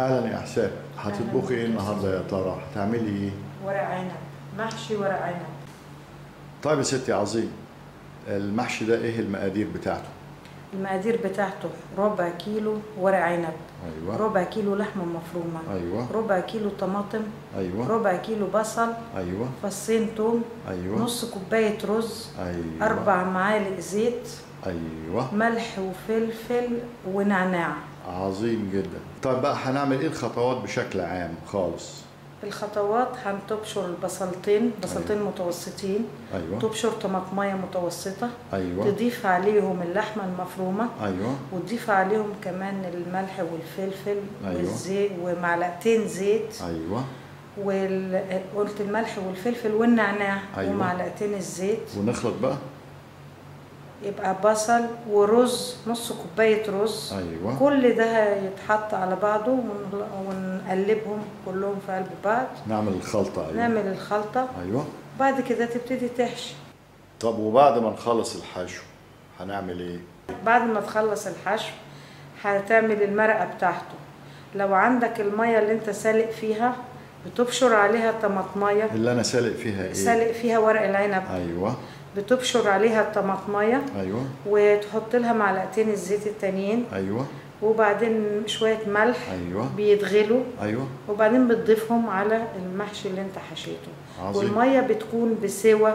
أهلا يا احسان هتطبخي إيه النهارده يا ترى؟ هتعملي إيه؟ ورق عنب. محشي ورق عنب. طيب يا ستي عظيم. المحشي ده إيه المقادير بتاعته؟ المقادير بتاعته ربع كيلو ورق عنب. أيوه. ربع كيلو لحمة مفرومة. أيوه. ربع كيلو طماطم. أيوه. ربع كيلو بصل. أيوه. فصين توم. أيوه. نص كوباية رز. أيوه. أربع معالق زيت. أيوه. ملح وفلفل ونعناع. عظيم جدا. طيب بقى هنعمل إيه الخطوات بشكل عام خالص؟ الخطوات هنتبشر البصلتين بصلتين متوسطين. أيوه. تبشر طماطمية متوسطة. أيوه. تضيف عليهم اللحمة المفرومة. أيوه. وتضيف عليهم كمان الملح والفلفل أيوة. والزيت ومعلقتين زيت. أيوه. وال... قلت الملح والفلفل والنعناع أيوة. ومعلقتين الزيت. ونخلط بقى؟ يبقى بصل ورز نص كوباية رز. أيوه. كل ده هيتحط على بعضه ون- ونقلبهم كلهم في قلب بعض. نعمل الخلطة أيوه. نعمل الخلطة. أيوه. بعد كده تبتدي تحشي. طب وبعد ما نخلص الحشو هنعمل إيه؟ بعد ما تخلص الحشو هتعمل المرقة بتاعته. لو عندك المية اللي انت سالق فيها بتبشر عليها طماطمية. اللي أنا سالق فيها إيه؟ سالق فيها ورق العنب. أيوه. بتبشر عليها الطماطمية أيوه. وتحط لها معلقتين الزيت التانيين. أيوه. وبعدين شوية ملح أيوه. بيتغلوا. أيوه. وبعدين بتضيفهم على المحشي اللي انت حشيته. عظيم. والمية بتكون بسوى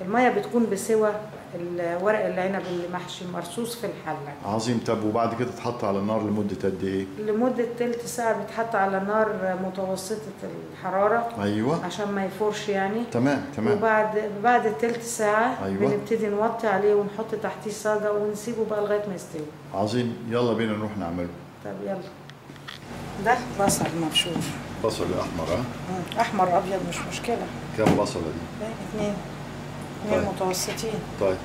المية بتكون بسوى ورق العنب اللي محشي مرصوص في الحلة. عظيم. طب وبعد كده تحط على النار لمدة قد إيه؟ لمدة تلت ساعة بتحط على نار متوسطة الحرارة. أيوه. عشان ما يفورش يعني. تمام تمام. وبعد بعد التلت ساعة أيوة. بنبتدي نوطي عليه ونحط تحتيه صاجة ونسيبه بقى لغاية ما يستوي. عظيم. يلا بينا نروح نعمله. طب يلا. ده بصل مبشور. بصل أحمر ها؟ مم. أحمر أبيض مش مشكلة. كام بصلة دي؟ ده اتنين طيب. متوسطين. طيب.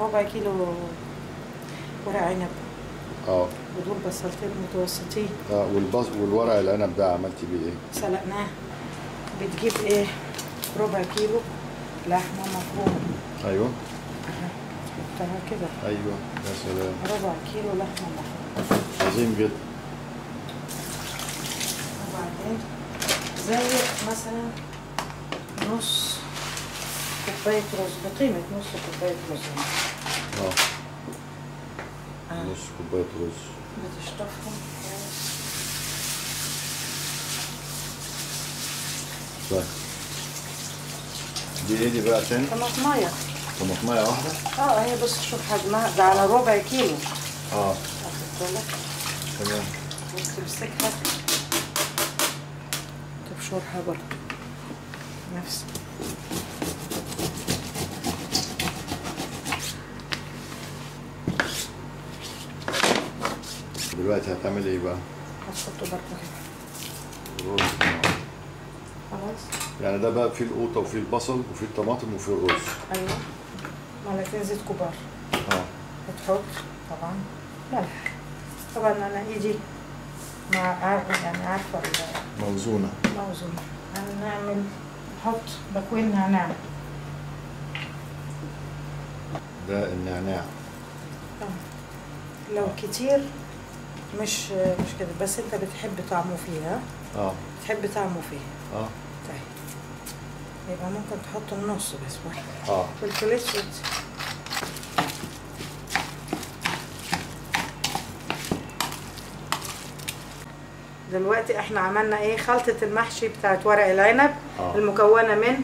ربع كيلو ورق عنب. آه. ودول بصلتين متوسطين. آه والبص والورق العنب ده عملت بيه إيه؟ سلقناه. بتجيب إيه؟ ربع كيلو لحمة مفرومة. أيوه. حطها كده. أيوه. يا سلام. ربع كيلو لحمة مفرومة. عظيم جدا. وبعدين زي مثلا نص كوباية رز بقيمة نص كوباية رز آه. نص كوبايه رز بتشطفهم. طيب دي إيه دي بقى تاني طماطماية طماطمية واحدة آه هي بص شوف حجمها ده على ربع كيلو آه واخد بالك تمام وتمسكها تبشرها برضه نفس دلوقتي هتعمل إيه بقى؟ هتحطه برضه كده. رز. خلاص. يعني ده بقى فيه القوطة وفيه البصل وفيه الطماطم وفيه الرز. أيوه. معلقتين زيت كبار. آه. بتحط طبعا ملح. طبعا أنا إيدي مع عارفه يعني عارفة موزونة. الموزون هنعمل نحط بكوين نعناع. ده النعناع. لو كتير مش مش كده بس انت بتحب طعمه فيها. آه. بتحب طعمه فيه آه. طيب. يبقى ممكن تحط النص بس واحد آه. فلفل اسود دلوقتي إحنا عملنا إيه؟ خلطة المحشي بتاعت ورق العنب آه. المكونة من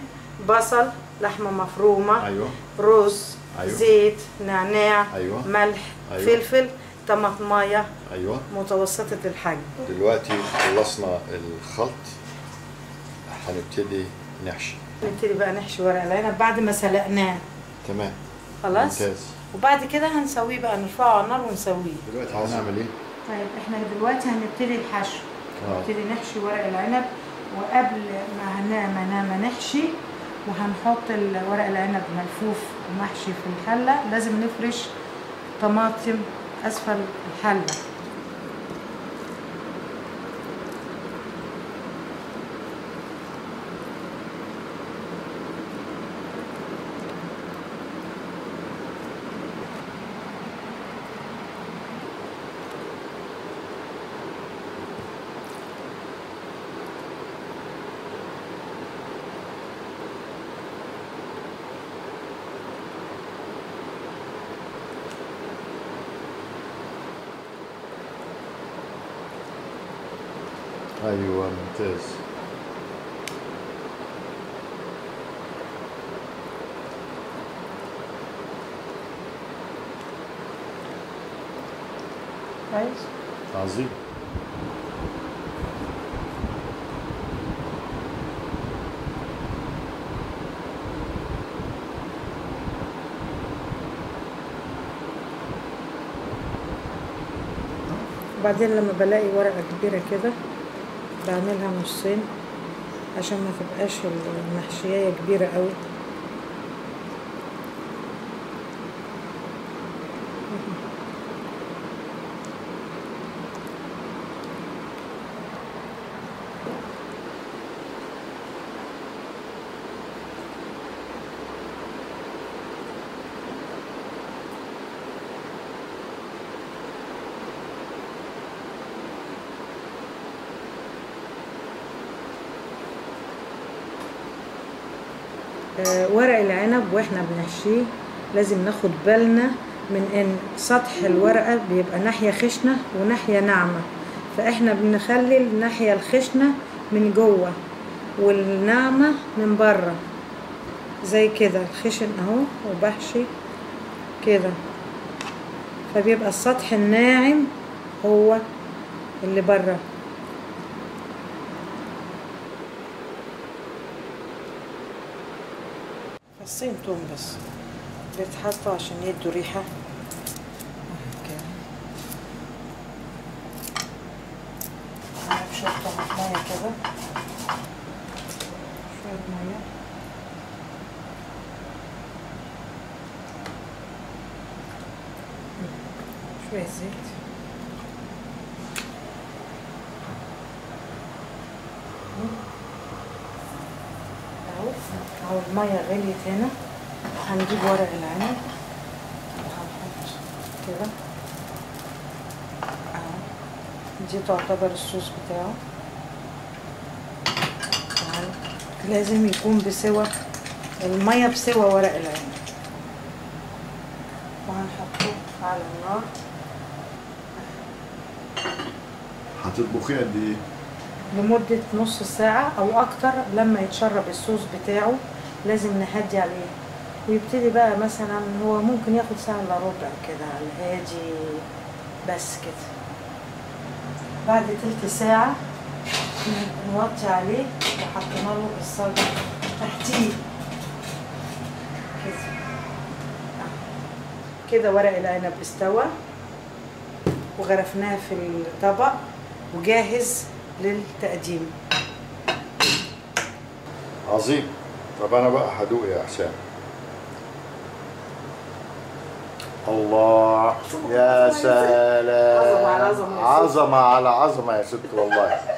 بصل لحمة مفرومة أيوه. رز أيوة. زيت نعناع أيوة. ملح أيوة. فلفل طماطمايه أيوه. متوسطة الحجم. دلوقتي خلصنا الخلط. هنبتدي نحشي. نبتدي بقى نحشي ورق العنب بعد ما سلقناه. تمام. خلاص؟ ممتاز. وبعد كده هنسويه بقى نرفعه على النار ونسويه. دلوقتي هنعمل إيه؟ طيب إحنا دلوقتي هنبتدي الحشو آه. نبتدي نحشي ورق العنب. وقبل ما هنعمل ما نحشي وهنحط ورق العنب ملفوف ومحشي في الحلة. لازم نفرش طماطم أسفل الحلة أيوه ممتاز. كويس عظيم. وبعدين لما بلاقي ورقة كبيرة كده بعملها نصين عشان ما تبقاش المحشية كبيرة قوي آه، ورق العنب وإحنا بنحشيه لازم ناخد بالنا من إن سطح الورقة بيبقى ناحية خشنة وناحية ناعمة. فإحنا بنخلي الناحية الخشنة من جوه والناعمة من بره زي كده الخشن أهو وبحشي كده. فبيبقى السطح الناعم هو اللي بره فصين توم بس. بيتحطوا عشان يدوا ريحة. أنا كده. شوية مية. شوية زيت. اهو المية غليت هنا هنجيب ورق العنب. وهنحط كده. أهو. دي تعتبر الصوص بتاعه. لازم يكون بسوى المية بسوى ورق العنب. وهنحطه على النار. هتطبخيه قد إيه؟ لمدة نص ساعة أو أكتر لما يتشرب الصوص بتاعه لازم نهدي عليه. ويبتدي بقى مثلا هو ممكن ياخد ساعة إلا ربع كده على الهادي بس كده. بعد تلت ساعة نوطي عليه وحطينا له الصلصة تحتيه. كده. كده ورق العنب استوى وغرفناه في الطبق وجاهز. للتقديم. عظيم. طب أنا بقى هدوق يا حسام. الله. يا سلام. عظمة على عظمة يا ست. والله.